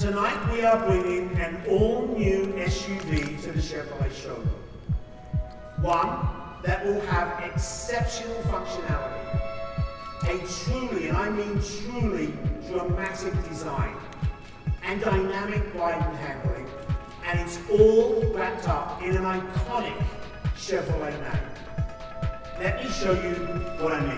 Tonight we are bringing an all-new SUV to the Chevrolet showroom. One that will have exceptional functionality, a truly, and I mean truly, dramatic design, and dynamic ride and handling, and it's all wrapped up in an iconic Chevrolet name. Let me show you what I mean.